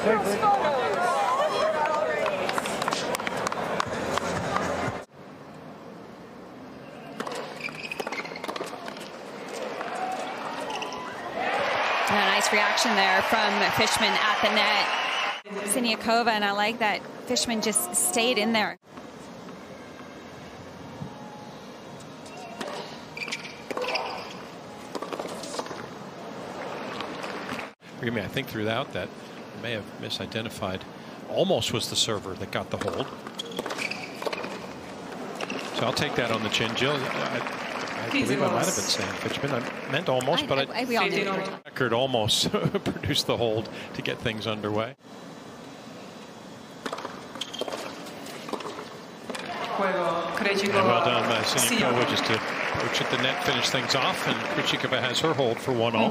Nice reaction there from Fichman at the net. Siniakova, and I like that Fichman just stayed in there. Forgive me, I think throughout that may have misidentified. Olmos was the server that got the hold. So I'll take that on the chin, Jill. I, I believe I might have been saying Fichman. I meant Olmos, I, but I, I, we all did record Olmos produced the hold to get things underway. And well done uh, by Siniakova just to approach at the net, finish things off, and Krejcikova has her hold for one all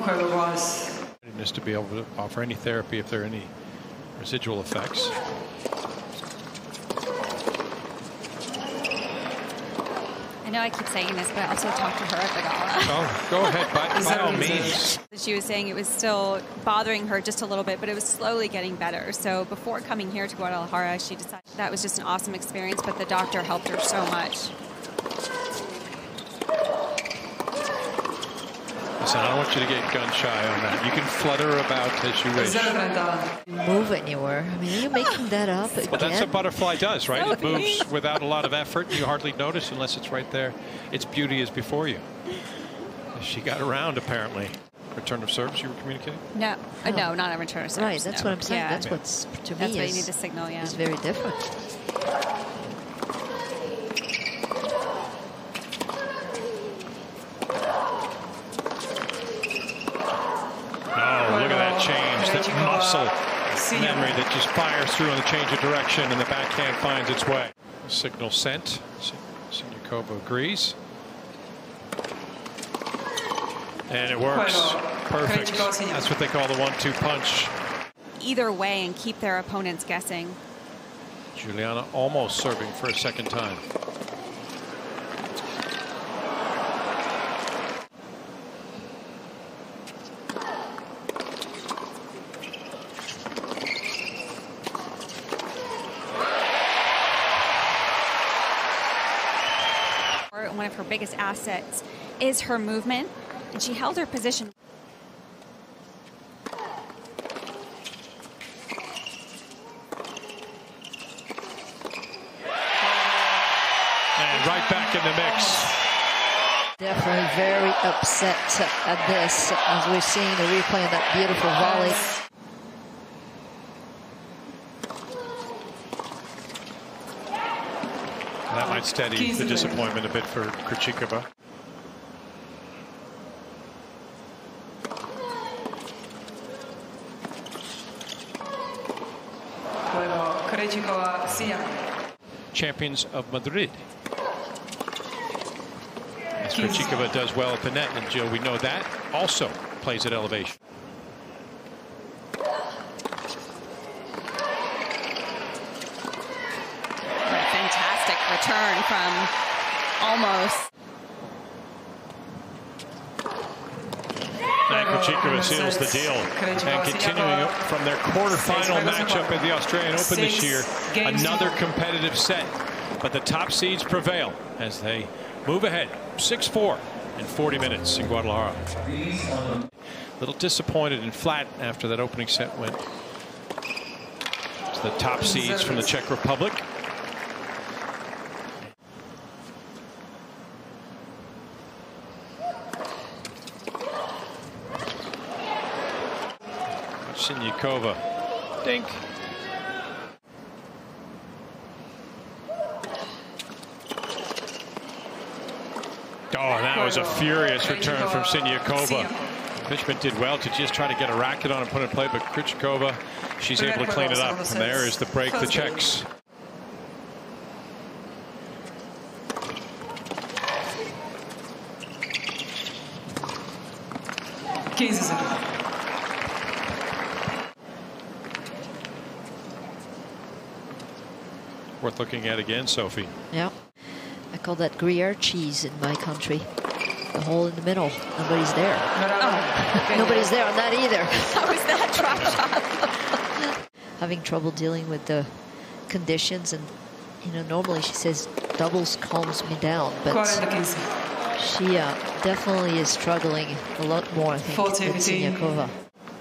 fitness to be able to offer any therapy if there are any residual effects. I know I keep saying this, but I also talked to her at the gala. Oh, go ahead, by, by all means. She was saying it was still bothering her just a little bit, but it was slowly getting better. So before coming here to Guadalajara, she decided that was just an awesome experience, but the doctor helped her so much. Listen, I don't want you to get gun shy on that. You can flutter about as you wish. Move anywhere. I mean, are you making that up again? Well, that's what a butterfly does, right? It moves without a lot of effort. You hardly notice unless it's right there. Its beauty is before you. She got around, apparently. Return of service, you were communicating? No, uh, no, not a return of service. Right, that's no. what I'm saying. Yeah. That's what's to That's me what is, you need to signal, yeah. is very different. Oh, look at that. That muscle memory that just fires through on the change of direction and the backhand finds its way. Signal sent. Siniakova agrees. And it works. Perfect. That's what they call the one-two punch. Either way and keep their opponents guessing. Giuliana Olmos serving for a second time. One of her biggest assets is her movement, and she held her position. And right back in the mix. Definitely very upset at this, as we're seeing the replay of that beautiful volley. That might steady the disappointment a bit for Krejcikova. Champions of Madrid. Krejcikova does well at the net, and Jill, we know that also plays at elevation. A fantastic return from Olmos. And Krejcikova seals the deal. And continuing from their quarterfinal matchup at the Australian Open this year, another competitive set. But the top seeds prevail as they move ahead 6-4 in 40 minutes in Guadalajara. A little disappointed and flat after that opening set went to the top seeds from the Czech Republic. Siniakova. Dink. Oh, and that was a furious return from Siniakova. Fichman did well to just try to get a racket on and put it in play, but Krejcikova, she's able to clean it up. And there is the break, the checks. Czechs. Worth looking at again, Sophie. Yeah. I call that Gruyere cheese in my country. The hole in the middle. Nobody's there. Nobody's there on that either. How was that drop shot? having trouble dealing with the conditions. And, you know, normally she says doubles calms me down, but she uh, definitely is struggling a lot more, I think, with Siniakova.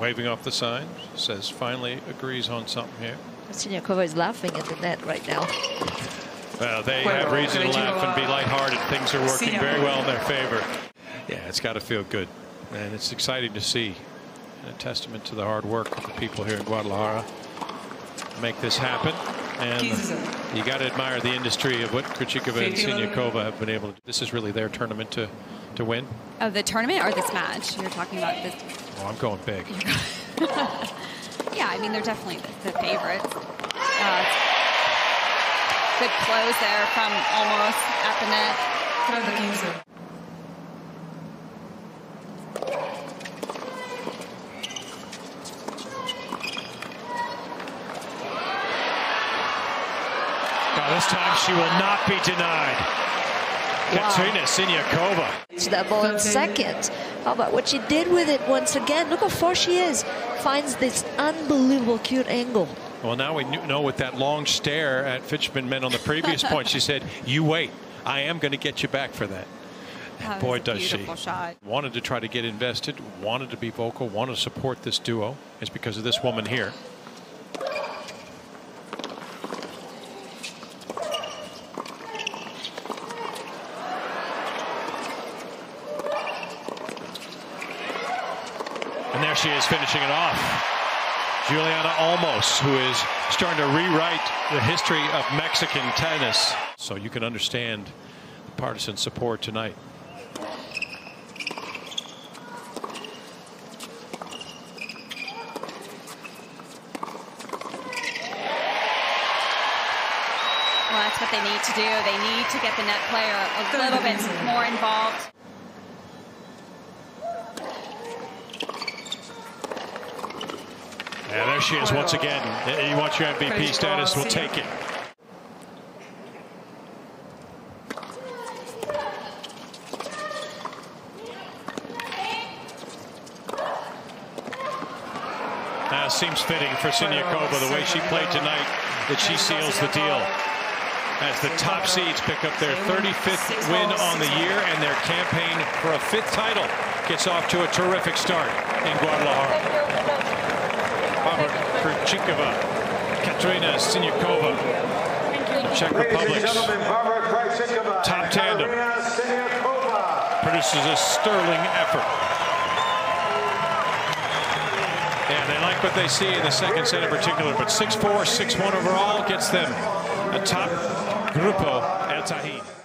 Waving off the sign, says finally agrees on something here. Siniakova is laughing at the net right now. Well, they have reason to laugh and be lighthearted. Things are working very well in their favor. Yeah, it's got to feel good. And it's exciting to see. A testament to the hard work of the people here in Guadalajara make this happen. And you got to admire the industry of what Krejcikova and Siniakova have been able to do. This is really their tournament to, to win. Of the tournament or this match? You're talking about this. Oh, I'm going big. yeah, I mean, they're definitely the, the favorites. Uh, good close there from Olmos at the net. this time she will not be denied. Wow. Katrina Siniakova. It's that ball in second. How about what she did with it once again? Look how far she is. Finds this unbelievable cute angle. Well, now we know with that long stare at Fichman meant on the previous point. She said, you wait. I am going to get you back for that. that Boy, does she. Shot. Wanted to try to get invested, wanted to be vocal, wanted to support this duo. It's because of this woman here. And there she is finishing it off. Giuliana Olmos, who is starting to rewrite the history of Mexican tennis. So you can understand the partisan support tonight. Well, that's what they need to do. They need to get the net player a little bit more involved. Yeah, there she is once again. You want your MVP status, we'll take it. Now seems fitting for Siniakova the way she played tonight that she seals the deal as the top seeds pick up their 35th win on the year and their campaign for a fifth title gets off to a terrific start in Guadalajara. Krejcikova, Katerina Siniakova, Czech Republic's top tandem, produces a sterling effort. And they like what they see in the second set in particular, but 6-4, 6-1 overall gets them a top Grupo El Tajín.